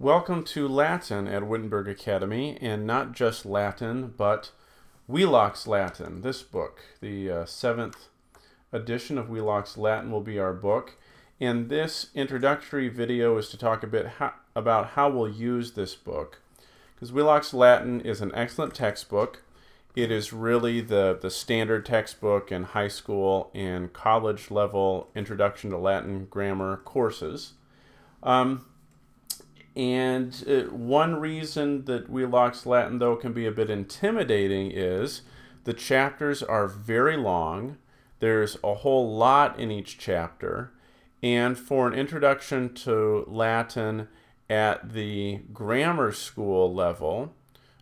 Welcome to Latin at Wittenberg Academy, and not just Latin, but Wheelock's Latin. This book, the uh, seventh edition of Wheelock's Latin, will be our book. And this introductory video is to talk a bit how, about how we'll use this book. Because Wheelock's Latin is an excellent textbook. It is really the, the standard textbook in high school and college level introduction to Latin grammar courses. Um, and uh, one reason that Wheelock's Latin, though, can be a bit intimidating is the chapters are very long. There's a whole lot in each chapter. And for an introduction to Latin at the grammar school level,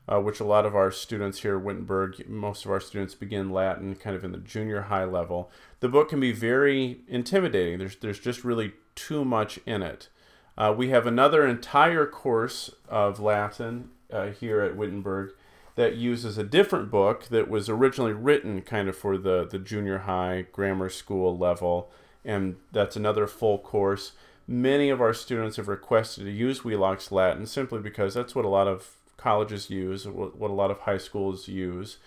uh, which a lot of our students here at Wittenberg, most of our students begin Latin kind of in the junior high level, the book can be very intimidating. There's, there's just really too much in it. Uh, we have another entire course of Latin uh, here at Wittenberg that uses a different book that was originally written kind of for the, the junior high grammar school level, and that's another full course. Many of our students have requested to use Wheelock's Latin simply because that's what a lot of colleges use, what a lot of high schools use,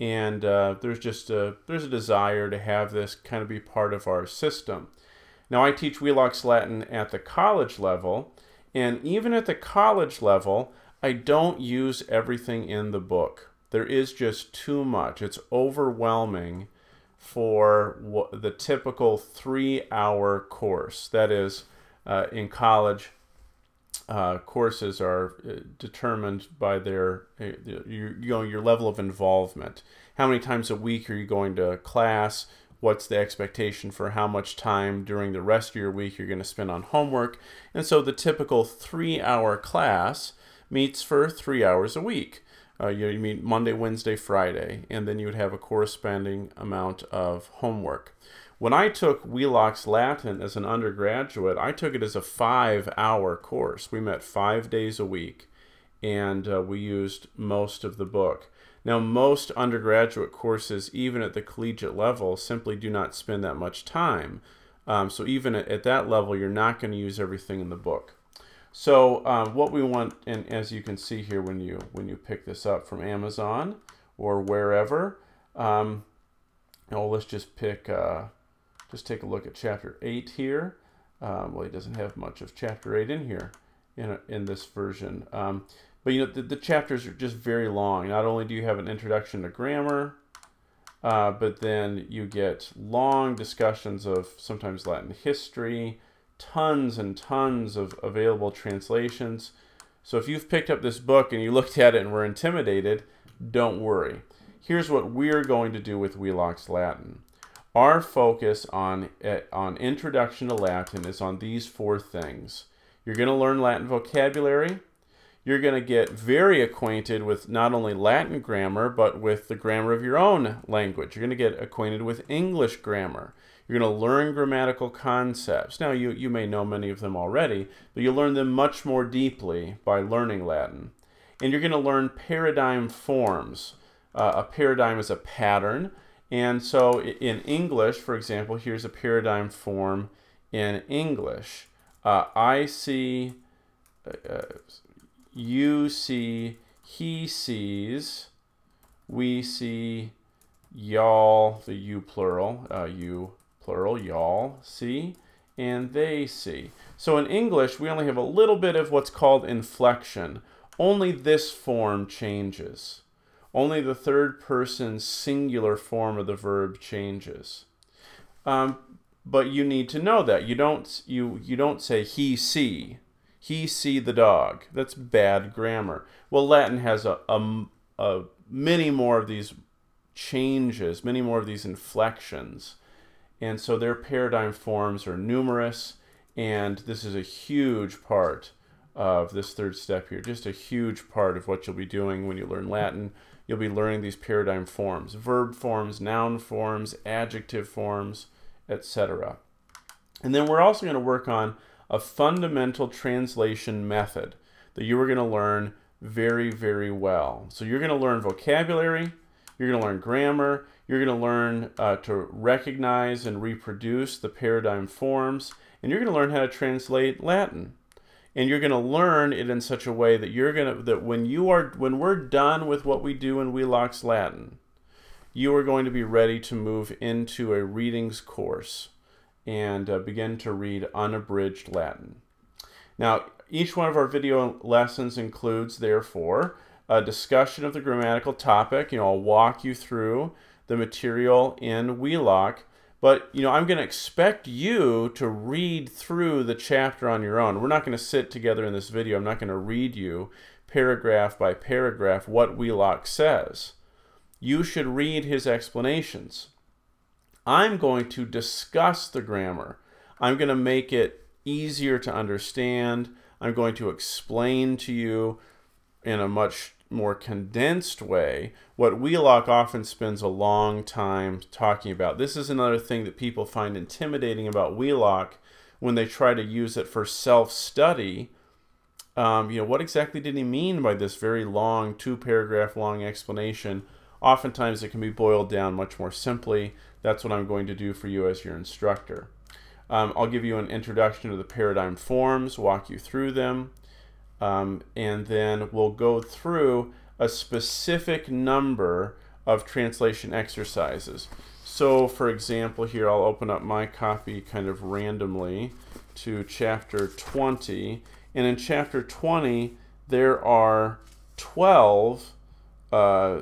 and uh, there's just a, there's a desire to have this kind of be part of our system. Now, I teach Wheelock's Latin at the college level, and even at the college level, I don't use everything in the book. There is just too much. It's overwhelming for the typical three hour course. That is, uh, in college, uh, courses are uh, determined by their uh, you know your level of involvement. How many times a week are you going to class? What's the expectation for how much time during the rest of your week you're going to spend on homework. And so the typical three hour class meets for three hours a week. Uh, you, meet Monday, Wednesday, Friday, and then you would have a corresponding amount of homework. When I took Wheelock's Latin as an undergraduate, I took it as a five hour course. We met five days a week, and uh, we used most of the book. Now, most undergraduate courses, even at the collegiate level, simply do not spend that much time. Um, so even at, at, that level, you're not going to use everything in the book. So uh, what we want, and as you can see here when you when you pick this up from Amazon or wherever, um, oh, let's just pick, uh, just take a look at chapter 8 here. Um, well, it doesn't have much of chapter 8 in here in, in this version. Um, but you know, the, the chapters are just very long. Not only do you have an introduction to grammar, uh, but then you get long discussions of sometimes Latin history, tons and tons of available translations. So if you've picked up this book and you looked at it and were intimidated, don't worry. Here's what we're going to do with Wheelock's Latin. Our focus on, eh, on Introduction to Latin is on these four things. You're going to learn Latin vocabulary, you're going to get very acquainted with not only Latin grammar, but with the grammar of your own language. You're going to get acquainted with English grammar. You're going to learn grammatical concepts. Now, you, you may know many of them already, but you'll learn them much more deeply by learning Latin. And you're going to learn paradigm forms. Uh, a paradigm is a pattern. And so in English, for example, here's a paradigm form in English. Uh, I see, uh, uh you see, he sees, we see, y'all, the you plural, uh, you plural, y'all see, and they see. So in English, we only have a little bit of what's called inflection. Only this form changes. Only the third person singular form of the verb changes. Um, but you need to know that. You don't, you, you don't say he see he see the dog. That's bad grammar. Well, Latin has a, a, a many more of these changes, many more of these inflections. And so their paradigm forms are numerous, and this is a huge part of this third step here. Just a huge part of what you'll be doing when you learn Latin. You'll be learning these paradigm forms, verb forms, noun forms, adjective forms, etc. And then we're also going to work on a fundamental translation method that you are going to learn very, very well. So you're going to learn vocabulary, you're going to learn grammar, you're going to learn uh, to recognize and reproduce the paradigm forms, and you're going to learn how to translate Latin. and you're going to learn it in such a way that you're going to that when you are when we're done with what we do in Wheelock's Latin, you are going to be ready to move into a readings course and uh, begin to read unabridged Latin. Now, each one of our video lessons includes, therefore, a discussion of the grammatical topic. You know, I'll walk you through the material in Wheelock but, you know, I'm going to expect you to read through the chapter on your own. We're not going to sit together in this video. I'm not going to read you paragraph by paragraph what Wheelock says. You should read his explanations. I'm going to discuss the grammar. I'm going to make it easier to understand. I'm going to explain to you in a much more condensed way what Wheelock often spends a long time talking about. This is another thing that people find intimidating about Wheelock when they try to use it for self-study. Um, you know, what exactly did he mean by this very long, two-paragraph long explanation? Oftentimes it can be boiled down much more simply. That's what I'm going to do for you as your instructor. Um, I'll give you an introduction to the paradigm forms, walk you through them, um, and then we'll go through a specific number of translation exercises. So for example here I'll open up my copy kind of randomly to chapter 20 and in chapter 20 there are 12 uh,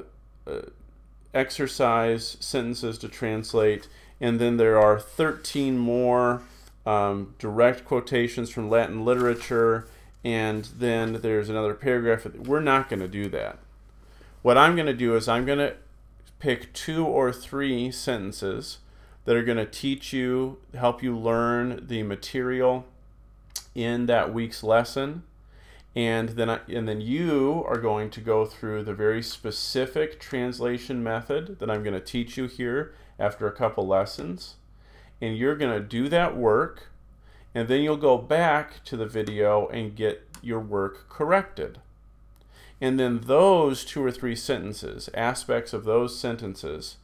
exercise sentences to translate and then there are 13 more um, direct quotations from Latin literature and then there's another paragraph. We're not going to do that. What I'm going to do is I'm going to pick two or three sentences that are going to teach you, help you learn the material in that week's lesson. And then, I, and then you are going to go through the very specific translation method that I'm going to teach you here after a couple lessons. And you're going to do that work and then you'll go back to the video and get your work corrected. And then those two or three sentences, aspects of those sentences,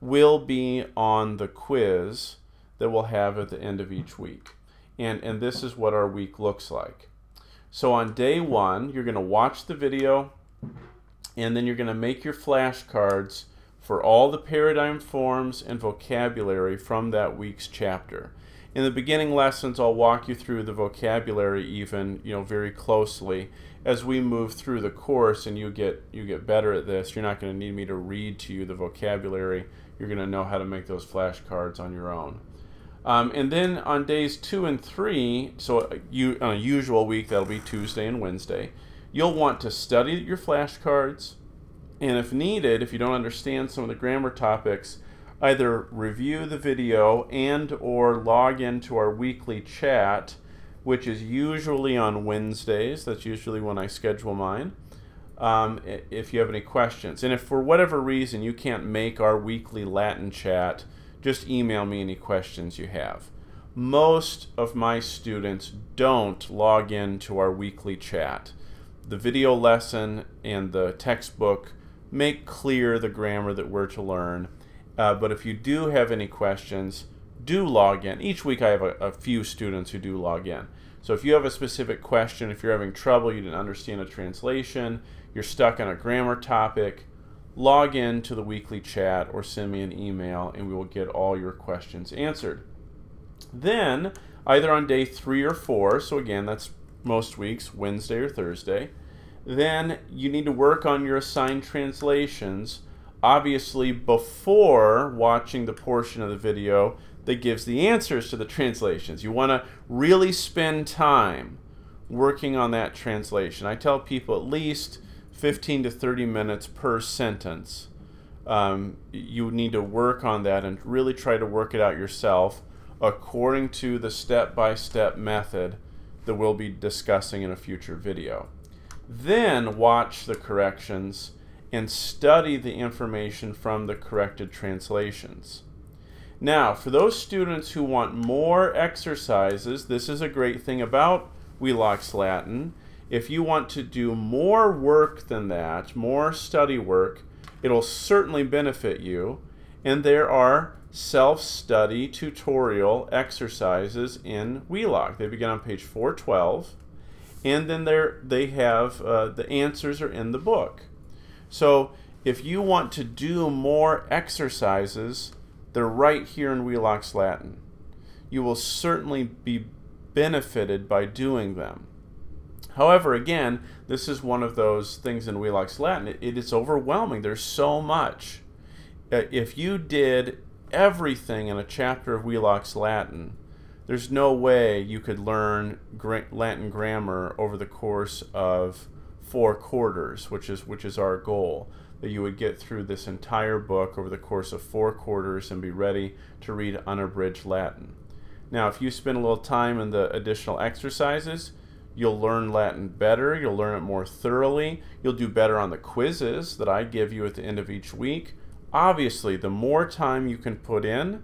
will be on the quiz that we'll have at the end of each week. And, and this is what our week looks like. So on day one, you're going to watch the video, and then you're going to make your flashcards for all the paradigm forms and vocabulary from that week's chapter. In the beginning lessons, I'll walk you through the vocabulary even, you know, very closely. As we move through the course and you get you get better at this, you're not going to need me to read to you the vocabulary. You're going to know how to make those flashcards on your own. Um, and then on days two and three, so you, on a usual week, that'll be Tuesday and Wednesday, you'll want to study your flashcards. And if needed, if you don't understand some of the grammar topics, either review the video and or log into our weekly chat which is usually on Wednesdays. That's usually when I schedule mine. Um, if you have any questions. And if for whatever reason you can't make our weekly Latin chat, just email me any questions you have. Most of my students don't log in to our weekly chat. The video lesson and the textbook make clear the grammar that we're to learn uh, but if you do have any questions, do log in. Each week I have a, a, few students who do log in. So if you have a specific question, if you're having trouble, you didn't understand a translation, you're stuck on a grammar topic, log in to the weekly chat or send me an email and we will get all your questions answered. Then, either on day three or four, so again, that's most weeks, Wednesday or Thursday, then you need to work on your assigned translations obviously before watching the portion of the video that gives the answers to the translations. You want to really spend time working on that translation. I tell people at least 15 to 30 minutes per sentence. Um, you need to work on that and really try to work it out yourself according to the step-by-step method that we'll be discussing in a future video. Then watch the corrections and study the information from the corrected translations. Now, for those students who want more exercises, this is a great thing about Wheelock's Latin. If you want to do more work than that, more study work, it'll certainly benefit you. And there are self-study tutorial exercises in Wheelock. They begin on page 412. and then they they have uh, the answers are in the book. So if you want to do more exercises, they're right here in Wheelock's Latin. You will certainly be benefited by doing them. However, again, this is one of those things in Wheelock's Latin. it, it is overwhelming. There's so much. Uh, if you did everything in a chapter of Wheelock's Latin, there's no way you could learn Latin grammar over the course of four quarters, which is which is our goal. That you would get through this entire book over the course of four quarters and be ready to read unabridged Latin. Now, if you spend a little time in the additional exercises, you'll learn Latin better, you'll learn it more thoroughly, you'll do better on the quizzes that I give you at the end of each week. Obviously, the more time you can put in,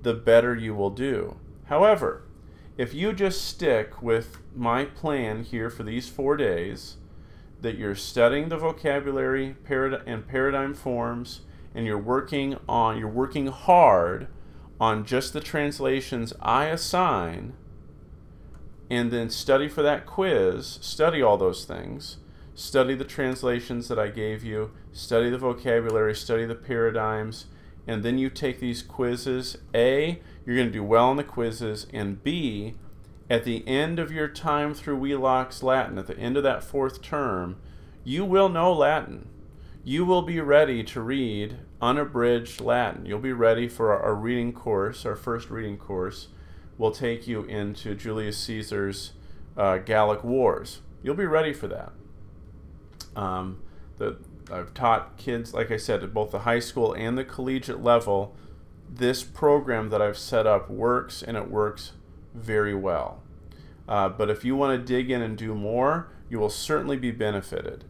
the better you will do. However, if you just stick with my plan here for these four days, that you're studying the vocabulary and paradigm forms, and you're working on you're working hard on just the translations I assign, and then study for that quiz, study all those things, study the translations that I gave you, study the vocabulary, study the paradigms, and then you take these quizzes. A, you're going to do well on the quizzes, and B, at the end of your time through Wheelock's Latin, at the end of that fourth term, you will know Latin. You will be ready to read unabridged Latin. You'll be ready for our, our reading course, our first reading course. Will take you into Julius Caesar's uh, Gallic Wars. You'll be ready for that. Um, the, I've taught kids, like I said, at both the high school and the collegiate level. This program that I've set up works and it works very well. Uh, but if you want to dig in and do more, you will certainly be benefited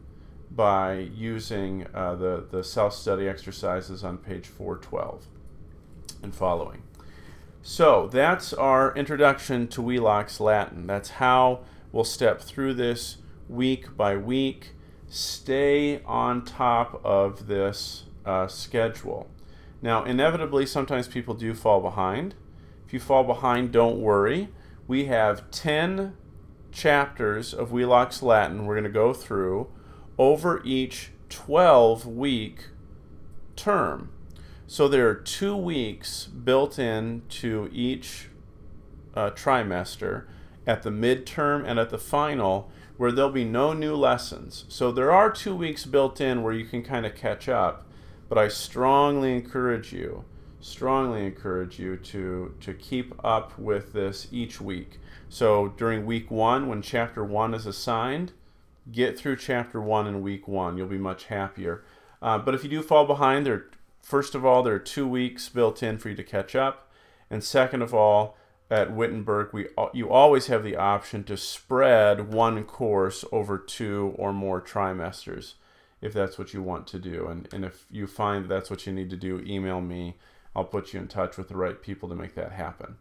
by using uh, the, the self-study exercises on page 412 and following. So that's our introduction to Wheelock's Latin. That's how we'll step through this week by week. Stay on top of this uh, schedule. Now, inevitably, sometimes people do fall behind. If you fall behind, don't worry. We have 10 chapters of Wheelock's Latin we're going to go through over each 12 week term. So there are two weeks built in to each uh, trimester at the midterm and at the final where there'll be no new lessons. So there are two weeks built in where you can kind of catch up, but I strongly encourage you, strongly encourage you to, to keep up with this each week. So during week one, when chapter one is assigned, get through chapter one in week one. You'll be much happier. Uh, but if you do fall behind, there, first of all, there are two weeks built in for you to catch up, and second of all, at Wittenberg, we you always have the option to spread one course over two or more trimesters, if that's what you want to do. And and if you find that's what you need to do, email me. I'll put you in touch with the right people to make that happen.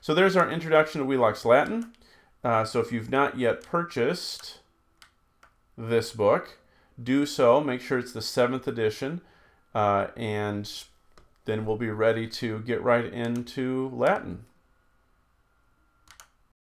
So there's our introduction to Wheelock's Latin. Uh, so if you've not yet purchased this book, do so. Make sure it's the seventh edition, uh, and then we'll be ready to get right into Latin.